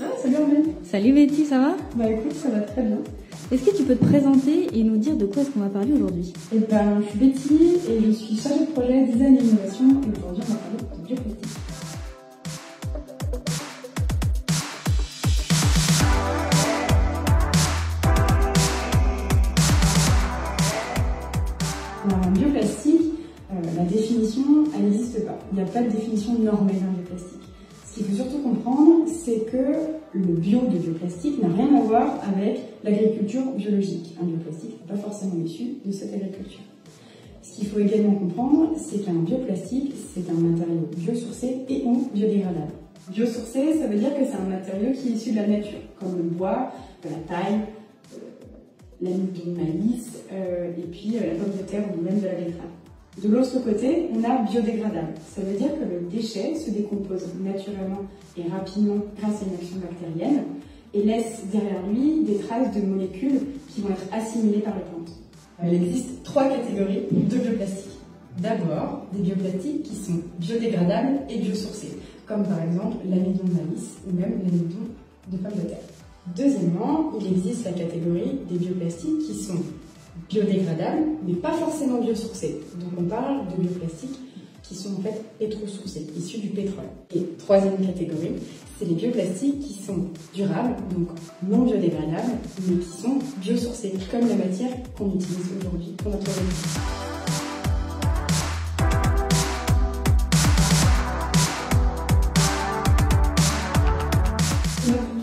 Ah, salut Armel Salut Betty, ça va? Bah écoute, ça va très bien. Est-ce que tu peux te présenter et nous dire de quoi est-ce qu'on va parler aujourd'hui? Eh ben, je suis Betty et je suis chargée de projet design et innovation et aujourd'hui on va parler de bioplastique. En bioplastique, euh, la définition, elle n'existe pas. Il n'y a pas de définition normée d'un bioplastique. Ce qu'il faut surtout comprendre, c'est que le bio de bioplastique n'a rien à voir avec l'agriculture biologique. Un bioplastique n'est pas forcément issu de cette agriculture. Ce qu'il faut également comprendre, c'est qu'un bioplastique, c'est un matériau biosourcé et ou biodégradable. Biosourcé, ça veut dire que c'est un matériau qui est issu de la nature, comme le bois, la taille, euh, l'amidon de maïs, euh, et puis euh, la pomme de terre ou même de la betterave. De l'autre côté, on a biodégradable. Ça veut dire que le déchet se décompose naturellement et rapidement grâce à une action bactérienne et laisse derrière lui des traces de molécules qui vont être assimilées par les plantes. Il existe trois catégories de bioplastiques. D'abord, des bioplastiques qui sont biodégradables et biosourcés, comme par exemple l'amidon de maïs ou même l'amidon de pomme de terre. Deuxièmement, il existe la catégorie des bioplastiques qui sont biodégradables, mais pas forcément biosourcés. Donc on parle de bioplastiques qui sont en fait pétrosourcés, issus du pétrole. Et troisième catégorie, c'est les bioplastiques qui sont durables, donc non biodégradables, mais qui sont biosourcés, comme la matière qu'on utilise aujourd'hui pour notre.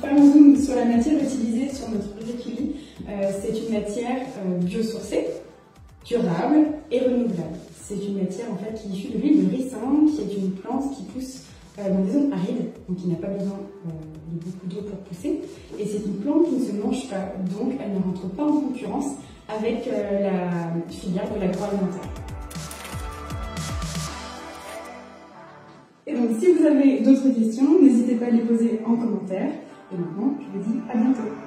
Faisons zoom sur la matière utilisée sur notre c'est une matière euh, biosourcée, durable et renouvelable. C'est une matière en fait qui est issue de l'huile de ricin, qui est une plante qui pousse euh, dans des zones arides, donc qui n'a pas besoin de beaucoup d'eau pour pousser. Et c'est une plante qui ne se mange pas, donc elle ne rentre pas en concurrence avec la filière de l'agroalimentaire. Et donc si vous avez d'autres questions, n'hésitez pas à les poser en commentaire. Et maintenant, je vous dis à bientôt.